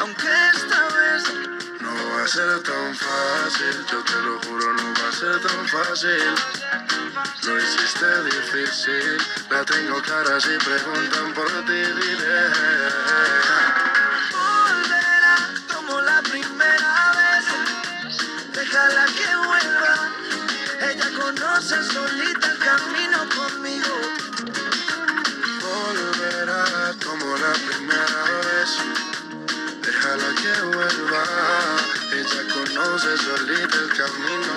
aunque esta vez no va a ser tan fácil. Yo te lo juro, no va a ser tan fácil. Lo hiciste difícil, la tengo cara si preguntan por ti, diré. Volverá como la primera vez, déjala que vuelva. Ella conoce solita el camino conmigo. Volverá como la primera vez. Ella conoce solita el camino.